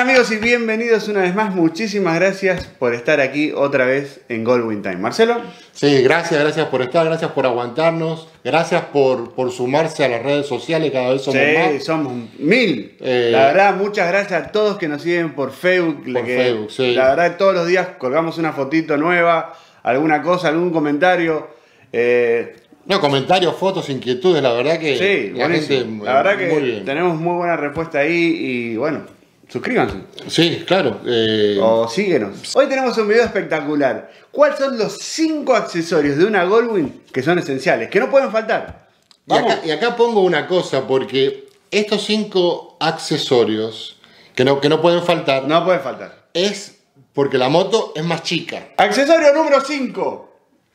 amigos y bienvenidos una vez más. Muchísimas gracias por estar aquí otra vez en Goldwyn Time. Marcelo. Sí, gracias, gracias por estar, gracias por aguantarnos, gracias por, por sumarse a las redes sociales, cada vez somos sí, más. somos mil. Eh, la verdad, muchas gracias a todos que nos siguen por Facebook. Por que, Facebook, sí. La verdad, todos los días colgamos una fotito nueva, alguna cosa, algún comentario. Eh, No, comentarios, fotos, inquietudes, la verdad que sí, la buenísimo. gente, la verdad muy que bien. tenemos muy buena respuesta ahí y bueno, suscríbanse. Sí, claro. eh, O síguenos. Hoy tenemos un video espectacular. ¿Cuáles son los 5 accesorios de una Goldwyn que son esenciales? Que no pueden faltar. y, acá, y acá pongo una cosa, porque estos cinco accesorios que no, que no pueden faltar No pueden faltar. es porque la moto es más chica. Accesorio número 5.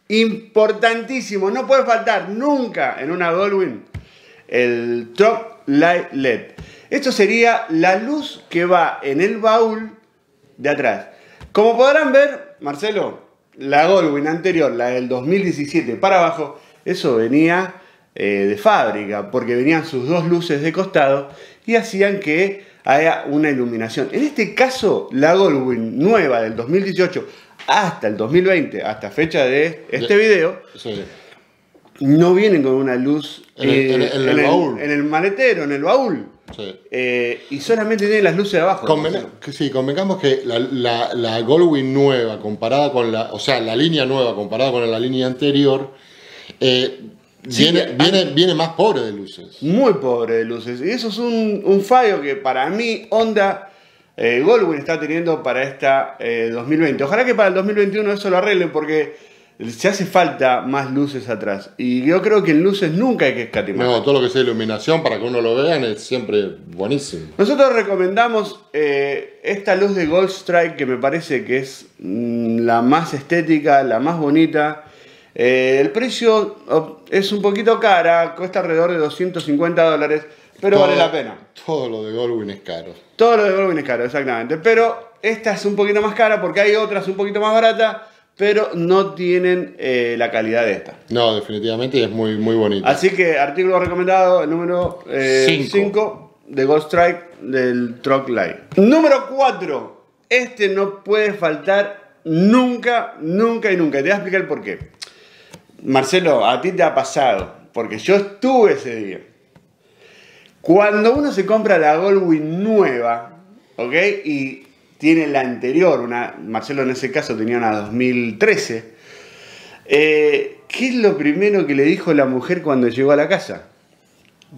Importantísimo. No puede faltar nunca en una Goldwyn el Truck Light LED. Esto sería la luz que va en el baúl de atrás. Como podrán ver, Marcelo, la Goldwyn anterior, la del 2017 para abajo, eso venía eh, de fábrica, porque venían sus dos luces de costado y hacían que haya una iluminación. En este caso, la Goldwyn nueva del 2018 hasta el 2020, hasta fecha de este De- video, Sí. no vienen con una luz En el- en el- en el baúl. en el maletero, en el baúl. Sí. Eh, y solamente tienen las luces de abajo. Conven- que sí, convengamos que la, la, la Goldwyn nueva comparada con la, o sea, la línea nueva comparada con la línea anterior, eh, Sí, viene, viene, viene más pobre de luces. Muy pobre de luces. Y eso es un, un fallo que para mí Honda eh, Goldwyn está teniendo para esta eh, 2020. Ojalá que para el 2021 eso lo arreglen porque se hace falta más luces atrás. Y yo creo que en luces nunca hay que escatimar. No, todo lo que sea iluminación para que uno lo vean es siempre buenísimo. Nosotros recomendamos eh, esta luz de Gold Strike que me parece que es mm, la más estética, la más bonita. Eh, el precio es un poquito cara, cuesta alrededor de 250 dólares, pero Todo- vale la pena. Todo lo de Goldwyn es caro. Todo lo de Goldwyn es caro, exactamente. Pero esta es un poquito más cara porque hay otras un poquito más baratas, pero no tienen eh, la calidad de esta. No, definitivamente es muy, muy bonito. Así que artículo recomendado, el número Cinco. 5 de Ghost Strike del Truck Light. Número 4. Este no puede faltar nunca, nunca y nunca. Te voy a explicar por qué. Marcelo, a ti te ha pasado, porque yo estuve ese día. Cuando uno se compra la Goldwyn nueva, ¿ok? Y tiene la anterior, una, Marcelo en ese caso tenía una 2013. eh, ¿Qué es lo primero que le dijo la mujer cuando llegó a la casa?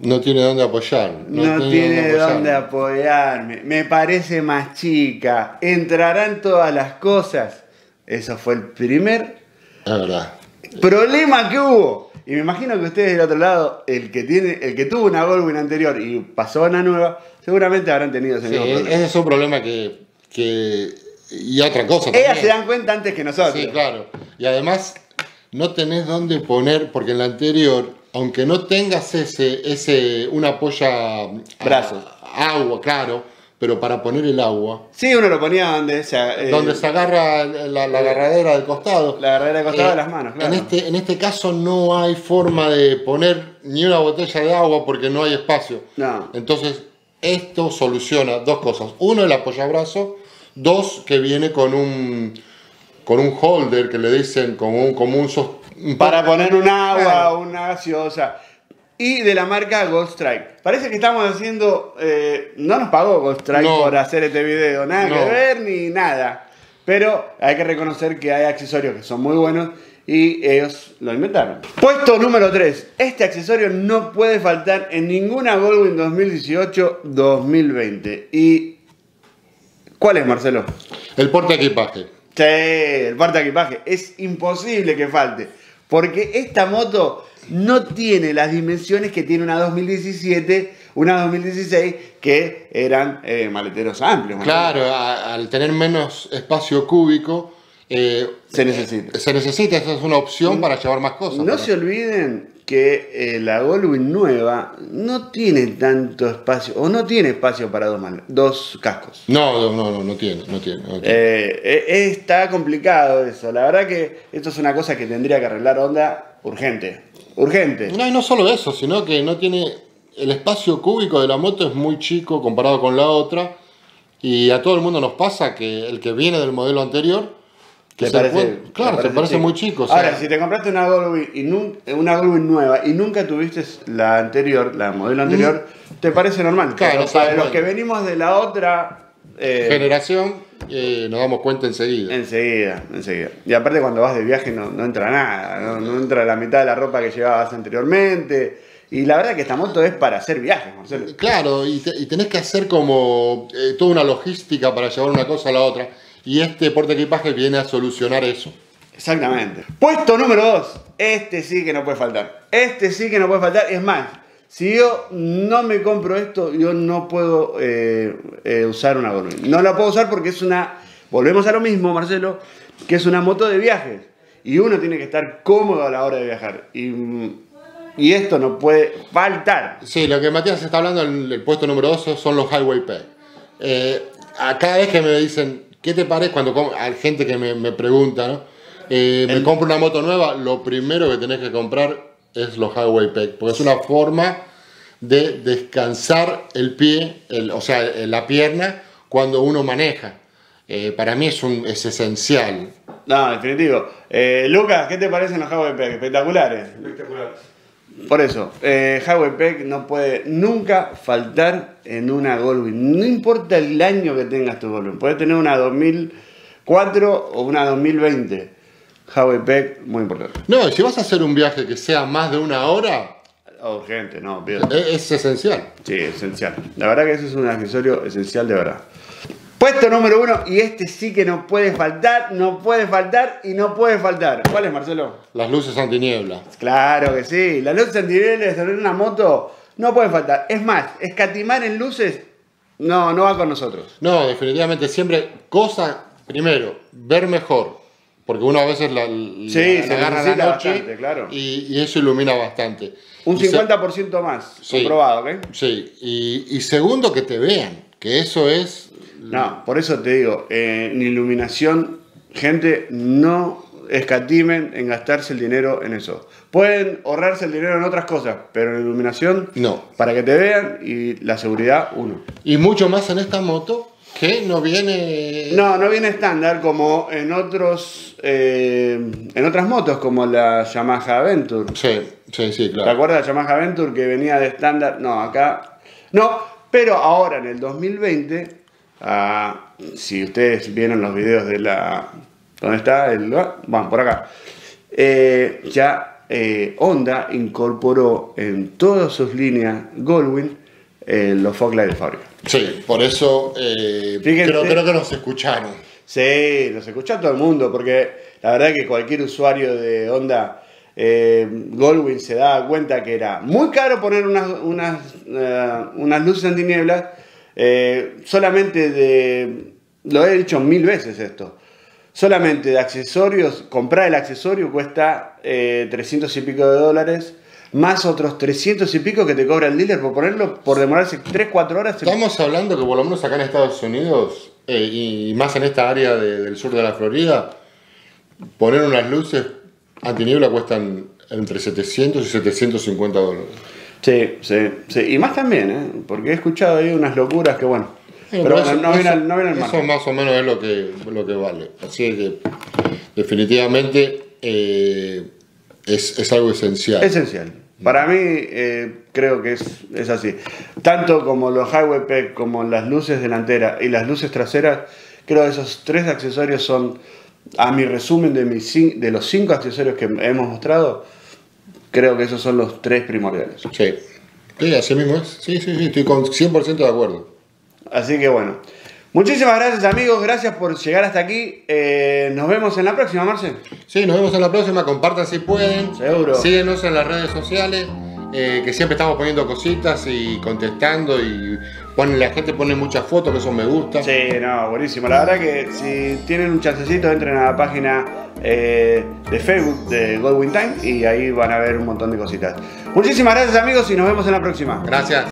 No tiene dónde apoyar. No, tiene dónde apoyarme. Me parece más chica. Entrarán todas las cosas. Eso fue el primer verdad. problema que hubo. Y me imagino que ustedes del otro lado, el que tiene, el que tuvo una Goldwyn anterior y pasó a una nueva, seguramente habrán tenido ese Sí, mismo problema. ese es un problema que, que- Y otra cosa también. Ellas se dan cuenta antes que nosotros. Sí, claro. Y además, no tenés dónde poner, porque en la anterior, aunque no tengas ese, ese una apoya a- Brazos. agua, claro, pero para poner el agua, Sí, uno lo ponía donde se, eh, donde se agarra la, la agarradera del costado. la agarradera de costado Eh, de las manos, claro. En este, en este caso no hay forma de poner ni una botella de agua porque no hay espacio. No. Entonces, esto soluciona dos cosas. Uno, el apoyabrazo. Dos, que viene con un, con un holder que le dicen como un, como un sos- un Para poner un agua, Claro. una gaseosa. Y de la marca Ghost Strike. Parece que estamos haciendo. eh, no nos pagó Ghost Strike No. por hacer este video, nada No. que ver ni nada. Pero hay que reconocer que hay accesorios que son muy buenos y ellos lo inventaron. Puesto número 3. Este accesorio no puede faltar en ninguna Goldwyn 2018-2020. ¿Y cuál es, Marcelo? El porta equipaje. Sí, el parte equipaje. Es imposible que falte. Porque esta moto no tiene las dimensiones que tiene una 2017, una 2016, que eran eh, maleteros amplios. Claro, a- al tener menos espacio cúbico, eh, Se necesita. se necesita, esa es una opción para llevar más cosas. No se olviden que eh, la Goldwyn nueva no tiene tanto espacio, o no tiene espacio para dos, dos cascos. No, no, no, no tiene, no tiene. no tiene. Eh, eh, está complicado eso. La verdad que esto es una cosa que tendría que arreglar Honda urgente. Urgente. No, y no solo eso, sino que no tiene. El espacio cúbico de la moto es muy chico comparado con la otra. Y a todo el mundo nos pasa que el que viene del modelo anterior, que Te se parece- claro, te parece chico. muy chico. o sea, Ahora, si te compraste una Goldwyn, y nun- una nueva y nunca tuviste la anterior, la modelo anterior, te parece normal. Mm. Claro, Pero o sea, para los que venimos de la otra, eh, generación, eh, nos damos cuenta enseguida. enseguida, enseguida. Y aparte cuando vas de viaje no, no entra nada, no, no entra la mitad de la ropa que llevabas anteriormente. Y la verdad que esta moto es para hacer viajes, Marcelo. Claro, y, te- y tenés que hacer como eh, toda una logística para llevar una cosa a la otra. Y este porte equipaje viene a solucionar eso. Exactamente. Puesto número 2. Este sí que no puede faltar. Este sí que no puede faltar. Es más, si yo no me compro esto, yo no puedo eh, eh, usar una Goldwyn. No la puedo usar porque es una. Volvemos a lo mismo, Marcelo, que es una moto de viajes. Y uno tiene que estar cómodo a la hora de viajar. Y, y esto no puede faltar. Sí, lo que Matías está hablando en el puesto número 2 son los Highway Pack. Eh, a cada vez que me dicen, ¿qué te parece? Cuando hay gente que me, me pregunta, ¿no? Eh, me compro una moto nueva, lo primero que tenés que comprar es los Highway Pack, porque es una forma de descansar el pie, el- o sea, la pierna cuando uno maneja. Eh, para mí es, un, es esencial. No, definitivo. Eh, Lucas, ¿qué te parecen los Highway Pack? Espectaculares. Espectacular. Por eso, eh, Highway Pack no puede nunca faltar en una Goldwyn. No importa el año que tengas tu Goldwyn. Puedes tener una 2004 o una 2020. Highway Pack, muy importante. No, si vas a hacer un viaje que sea más de una hora, Oh, gente, no, es esencial. Sí, esencial. La verdad que ese es un accesorio esencial de verdad. Puesto número uno, y este sí que no puede faltar, no puede faltar y no puede faltar. ¿Cuál es, Marcelo? Las luces antiniebla. Claro que sí. Las luces antiniveles sobre una moto no pueden faltar. Es más, escatimar en luces no, no va con nosotros. No, definitivamente siempre cosa, primero, ver mejor, porque uno a veces la, la- Sí, la se agarra la noche bastante, claro. y, y eso ilumina bastante. Un Y se- 50% más, Sí. comprobado, ¿ok? sí, y, y segundo que te vean, que eso es... No, por eso te digo, eh, en iluminación, gente, no escatimen en gastarse el dinero en eso. Pueden ahorrarse el dinero en otras cosas, pero en iluminación, No. para que te vean y la seguridad, uno. Y mucho más en esta moto que no viene... No, no viene estándar como en otros eh, en otras motos como la Yamaha Aventure. Sí, sí, sí, ¿Te claro. acuerdas de la Yamaha Aventure que venía de estándar? No, acá no, pero ahora en el 2020, si ustedes vieron los videos de la ¿dónde está? El, van por acá. Eh, ya eh, Honda incorporó en todas sus líneas Goldwyn eh, los fog de fábrica. Sí, por eso eh, creo, creo que nos escucharon. Sí, los escucha todo el mundo, porque la verdad que cualquier usuario de Honda eh, Goldwyn se da cuenta que era muy caro poner unas, unas, unas luces antinieblas, eh, solamente de, lo he dicho mil veces esto, solamente de accesorios, comprar el accesorio cuesta eh, 300 y pico de dólares, más otros 300 y pico que te cobra el dealer por ponerlo, por demorarse 3-4 horas. Estamos hablando que por lo menos acá en Estados Unidos, eh, y más en esta área de- del sur de la Florida, poner unas luces antiniebla cuestan entre 700 y 750 dólares. Sí, sí, sí. Y más también, ¿eh? Porque he escuchado ahí unas locuras que, bueno. Pero, eso- no, viene, eso- no viene al Eso más o menos es lo que, lo que vale. Así que definitivamente eh, es, es algo esencial. Esencial. Para mí, eh, creo que es, es así. Tanto como los Highway Pack, como las luces delanteras y las luces traseras, creo que esos tres accesorios son, a mi resumen de, mis, de los cinco accesorios que hemos mostrado, creo que esos son los tres primordiales. Sí. Sí, así mismo es. Sí, sí, sí, estoy con 100% de acuerdo. Así que bueno. Muchísimas gracias amigos, gracias por llegar hasta aquí. Eh, nos vemos en la próxima, Marce. Sí, nos vemos en la próxima. Compartan si pueden. Seguro. Síguenos en las redes sociales. Eh, que siempre estamos poniendo cositas y contestando. Y ponen, la gente pone muchas fotos, que eso me gusta. Sí, no, buenísimo. La verdad que si tienen un chancecito, entren a la página eh, de Facebook de Goldwyn Time y ahí van a ver un montón de cositas. Muchísimas gracias amigos y nos vemos en la próxima. Gracias.